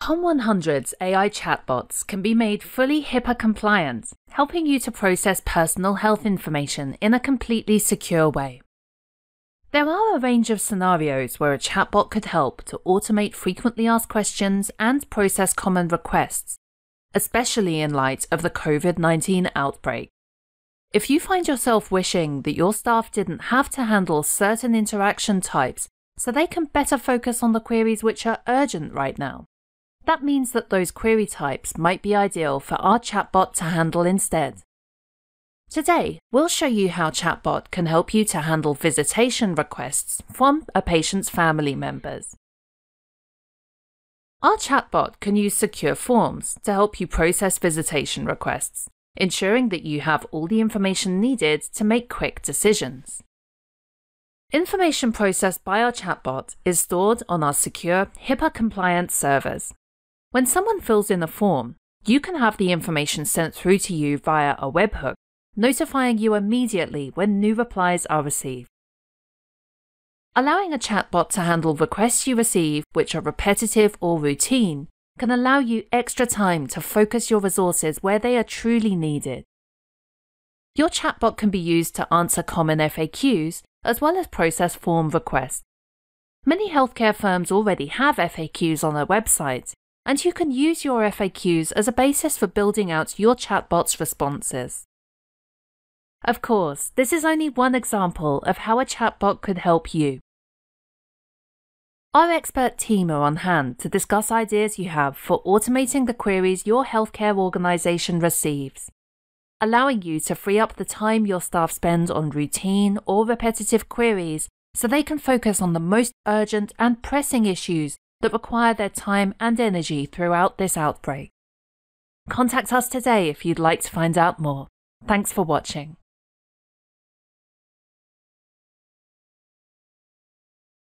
Comm100's AI chatbots can be made fully HIPAA compliant, helping you to process personal health information in a completely secure way. There are a range of scenarios where a chatbot could help to automate frequently asked questions and process common requests, especially in light of the COVID 19 outbreak. If you find yourself wishing that your staff didn't have to handle certain interaction types so they can better focus on the queries which are urgent right now, that means that those query types might be ideal for our chatbot to handle instead. Today, we'll show you how Chatbot can help you to handle visitation requests from a patient's family members. Our chatbot can use secure forms to help you process visitation requests, ensuring that you have all the information needed to make quick decisions. Information processed by our chatbot is stored on our secure HIPAA compliant servers. When someone fills in a form, you can have the information sent through to you via a webhook notifying you immediately when new replies are received. Allowing a chatbot to handle requests you receive which are repetitive or routine can allow you extra time to focus your resources where they are truly needed. Your chatbot can be used to answer common FAQs as well as process form requests. Many healthcare firms already have FAQs on their websites, and you can use your FAQs as a basis for building out your chatbot's responses. Of course, this is only one example of how a chatbot could help you. Our expert team are on hand to discuss ideas you have for automating the queries your healthcare organisation receives, allowing you to free up the time your staff spend on routine or repetitive queries so they can focus on the most urgent and pressing issues that require their time and energy throughout this outbreak. Contact us today if you'd like to find out more. Thanks for watching.